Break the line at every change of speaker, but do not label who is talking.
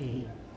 Mhm.